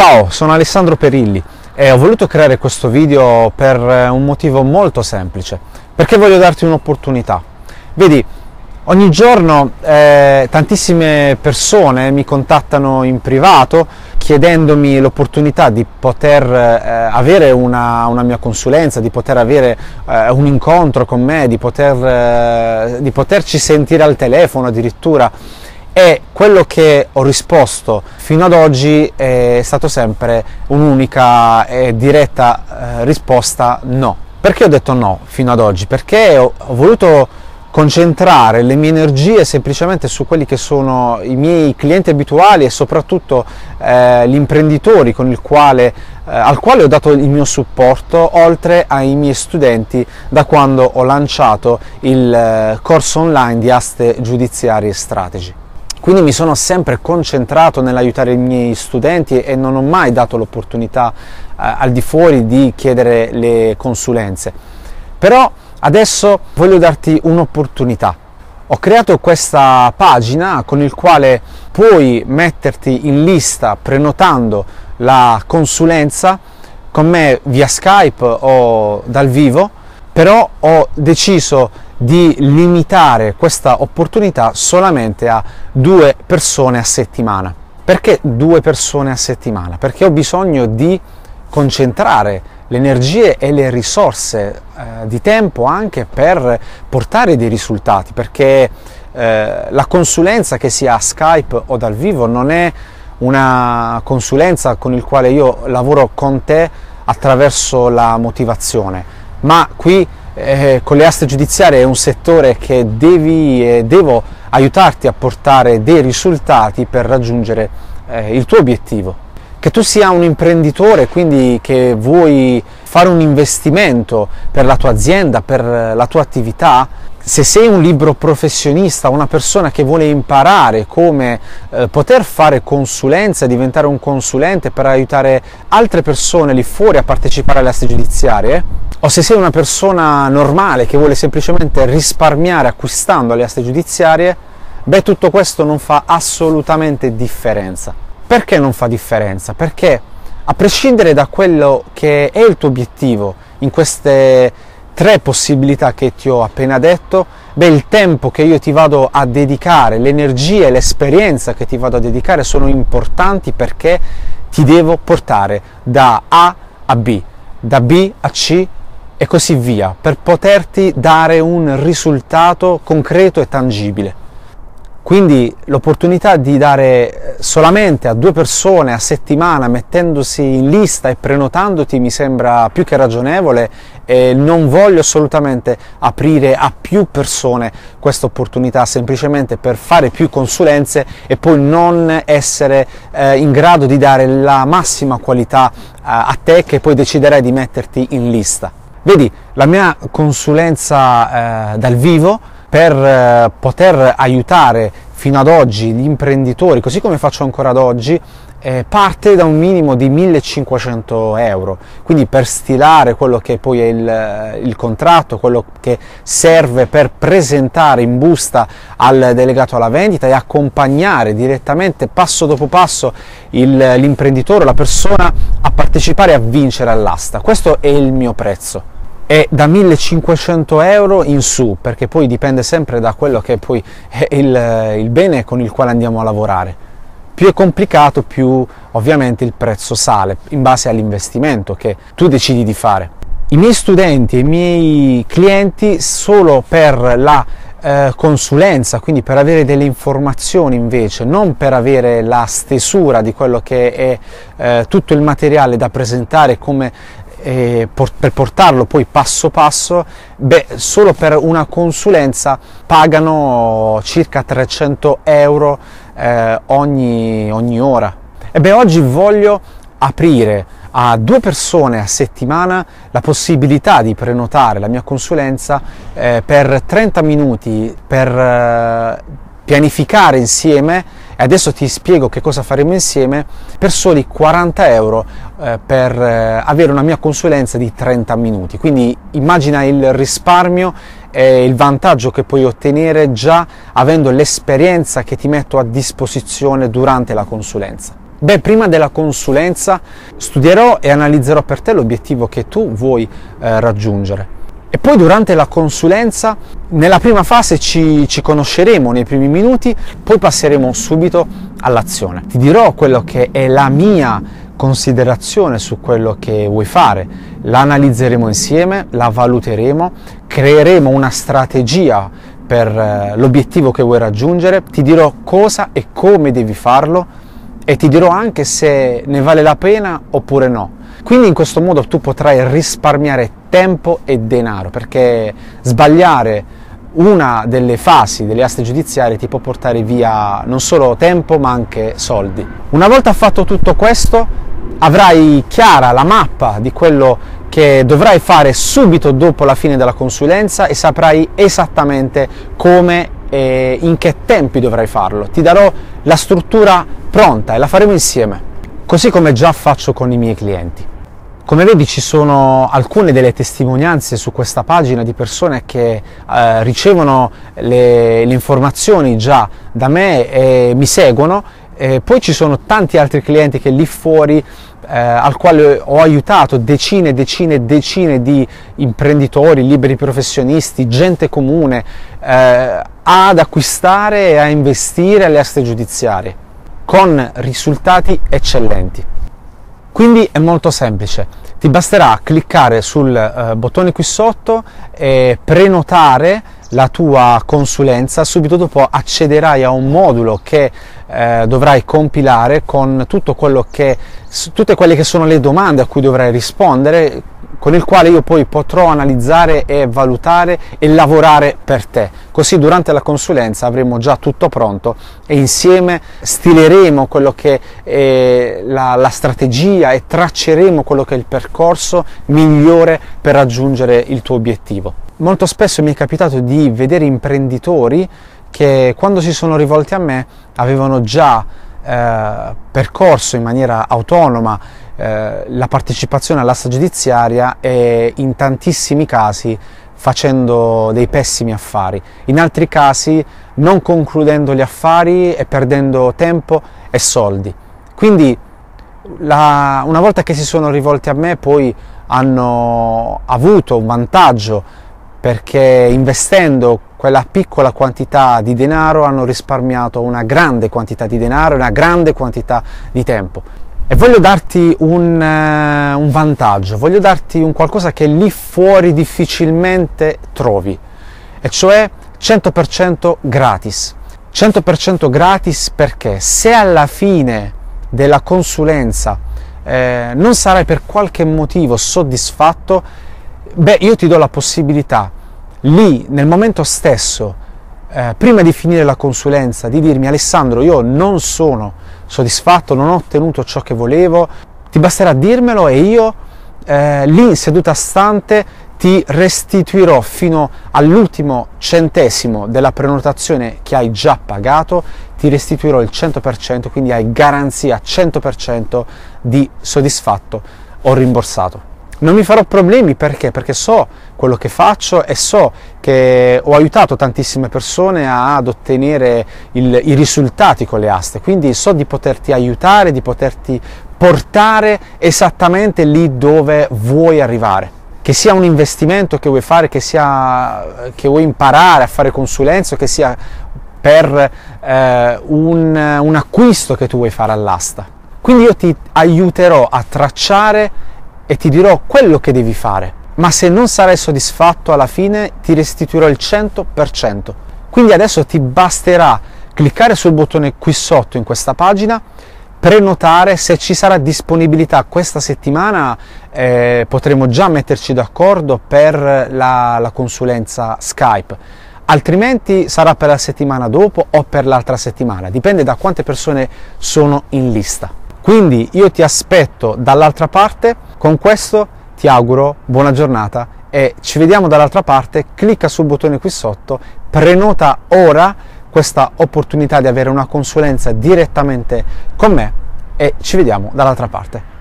Ciao, sono Alessandro Perilli e ho voluto creare questo video per un motivo molto semplice, perché voglio darti un'opportunità. Vedi, ogni giorno eh, tantissime persone mi contattano in privato chiedendomi l'opportunità di poter eh, avere una, una, mia consulenza, di poter avere eh, un incontro con me, di, poter, eh, di poterci sentire al telefono addirittura e quello che ho risposto fino ad oggi è stato sempre un'unica e diretta eh, risposta no. Perché ho detto no fino ad oggi? Perché ho, ho voluto concentrare le mie energie semplicemente su quelli che sono i miei clienti abituali e soprattutto eh, gli imprenditori quale, eh, al quale ho dato il mio supporto oltre ai miei studenti da quando ho lanciato il eh, corso online di aste giudiziarie e strategie. Quindi mi sono sempre concentrato nell'aiutare i miei studenti e non ho mai dato l'opportunità eh, al di fuori di chiedere le consulenze. Però adesso voglio darti un'opportunità. Ho creato questa pagina con il quale puoi metterti in lista prenotando la consulenza con me via Skype o dal vivo, però ho deciso di limitare questa opportunità solamente a due persone a settimana. Perché due persone a settimana? Perché ho bisogno di concentrare le energie e le risorse eh, di tempo anche per portare dei risultati, perché eh, la consulenza che sia a Skype o dal vivo non è una consulenza con il quale io lavoro con te attraverso la motivazione, ma qui eh, con le aste giudiziarie è un settore che devi e devo aiutarti a portare dei risultati per raggiungere eh, il tuo obiettivo. Che tu sia un imprenditore, quindi che vuoi fare un investimento per la tua azienda, per la tua attività, se sei un libro professionista, una persona che vuole imparare come eh, poter fare consulenza, diventare un consulente per aiutare altre persone lì fuori a partecipare alle aste giudiziarie, o se sei una persona normale che vuole semplicemente risparmiare acquistando le aste giudiziarie, beh tutto questo non fa assolutamente differenza. Perché non fa differenza? Perché a prescindere da quello che è il tuo obiettivo in queste tre possibilità che ti ho appena detto, beh, il tempo che io ti vado a dedicare, l'energia e l'esperienza che ti vado a dedicare sono importanti perché ti devo portare da A a B, da B a C e così via, per poterti dare un risultato concreto e tangibile. Quindi l'opportunità di dare eh, solamente a due persone a settimana mettendosi in lista e prenotandoti mi sembra più che ragionevole e non voglio assolutamente aprire a più persone questa opportunità semplicemente per fare più consulenze e poi non essere eh, in grado di dare la massima qualità eh, a te che poi deciderai di metterti in lista. Vedi, la mia consulenza eh, dal vivo per eh, poter aiutare fino ad oggi gli imprenditori, così come faccio ancora ad oggi, eh, parte da un minimo di 1500 euro. Quindi per stilare quello che poi è il, il, contratto, quello che serve per presentare in busta al delegato alla vendita e accompagnare direttamente passo dopo passo il, l'imprenditore, la persona a partecipare e a vincere all'asta. Questo è il mio prezzo è da 1500 euro in su, perché poi dipende sempre da quello che poi è il, il bene con il quale andiamo a lavorare. Più è complicato, più ovviamente il prezzo sale in base all'investimento che tu decidi di fare. I miei studenti e i miei clienti solo per la eh, consulenza, quindi per avere delle informazioni invece, non per avere la stesura di quello che è eh, tutto il materiale da presentare come eh, por- per portarlo poi passo passo, beh, solo per una consulenza pagano circa 300 euro eh, ogni, ogni ora. E beh, oggi voglio aprire a due persone a settimana la possibilità di prenotare la mia consulenza eh, per 30 minuti per eh, pianificare insieme e adesso ti spiego che cosa faremo insieme per soli 40 euro eh, per eh, avere una mia consulenza di 30 minuti quindi immagina il risparmio e il vantaggio che puoi ottenere già avendo l'esperienza che ti metto a disposizione durante la consulenza Beh, prima della consulenza studierò e analizzerò per te l'obiettivo che tu vuoi eh, raggiungere. E poi durante la consulenza, nella prima fase ci, ci, conosceremo nei primi minuti, poi passeremo subito all'azione. Ti dirò quello che è la mia considerazione su quello che vuoi fare, la analizzeremo insieme, la valuteremo, creeremo una strategia per eh, l'obiettivo che vuoi raggiungere, ti dirò cosa e come devi farlo e ti dirò anche se ne vale la pena oppure no. Quindi in questo modo tu potrai risparmiare tempo e denaro, perché sbagliare una delle fasi delle aste giudiziarie ti può portare via non solo tempo ma anche soldi. Una volta fatto tutto questo avrai chiara la mappa di quello che dovrai fare subito dopo la fine della consulenza e saprai esattamente come e in che tempi dovrai farlo. Ti darò la struttura pronta e la faremo insieme, così come già faccio con i miei clienti. Come vedi ci sono alcune delle testimonianze su questa pagina di persone che eh, ricevono le, le, informazioni già da me e mi seguono, e poi ci sono tanti altri clienti che lì fuori eh, al quale ho aiutato decine e decine e decine di imprenditori, liberi professionisti, gente comune eh, ad acquistare e a investire alle aste giudiziarie con risultati eccellenti. Quindi è molto semplice, ti basterà cliccare sul eh, bottone qui sotto e prenotare la tua consulenza, subito dopo accederai a un modulo che eh, dovrai compilare con tutte quelle che sono le domande a cui dovrai rispondere con il quale io poi potrò analizzare e valutare e lavorare per te. Così durante la consulenza avremo già tutto pronto e insieme stileremo quello che è la, la strategia e tracceremo quello che è il percorso migliore per raggiungere il tuo obiettivo. Molto spesso mi è capitato di vedere imprenditori che quando si sono rivolti a me avevano già eh, percorso in maniera autonoma eh, la partecipazione all'asta giudiziaria e in tantissimi casi facendo dei pessimi affari, in altri casi non concludendo gli affari e perdendo tempo e soldi. Quindi la, una volta che si sono rivolti a me poi hanno avuto un vantaggio perché investendo quella piccola quantità di denaro hanno risparmiato una grande quantità di denaro e una grande quantità di tempo. E voglio darti un, uh, un, vantaggio, voglio darti un qualcosa che lì fuori difficilmente trovi, e cioè 100% gratis. 100% gratis perché se alla fine della consulenza eh, non sarai per qualche motivo soddisfatto, beh, io ti do la possibilità lì, nel momento stesso, eh, prima di finire la consulenza, di dirmi Alessandro, io non sono soddisfatto, non ho ottenuto ciò che volevo, ti basterà dirmelo e io eh, lì in seduta stante ti restituirò fino all'ultimo centesimo della prenotazione che hai già pagato, ti restituirò il 100%, quindi hai garanzia 100% di soddisfatto o rimborsato. Non mi farò problemi perché? Perché so quello che faccio e so che ho aiutato tantissime persone ad ottenere il, i risultati con le aste, quindi so di poterti aiutare, di poterti portare esattamente lì dove vuoi arrivare. Che sia un investimento che vuoi fare, che, sia, che vuoi imparare a fare consulenza, che sia per eh, un, un acquisto che tu vuoi fare all'asta. Quindi io ti aiuterò a tracciare e ti dirò quello che devi fare, ma se non sarai soddisfatto alla fine ti restituirò il 100%. Quindi adesso ti basterà cliccare sul bottone qui sotto in questa pagina, prenotare, se ci sarà disponibilità questa settimana eh, potremo già metterci d'accordo per la, la consulenza Skype altrimenti sarà per la settimana dopo o per l'altra settimana, dipende da quante persone sono in lista. Quindi io ti aspetto dall'altra parte, con questo ti auguro buona giornata e ci vediamo dall'altra parte, clicca sul bottone qui sotto, prenota ora questa opportunità di avere una consulenza direttamente con me e ci vediamo dall'altra parte.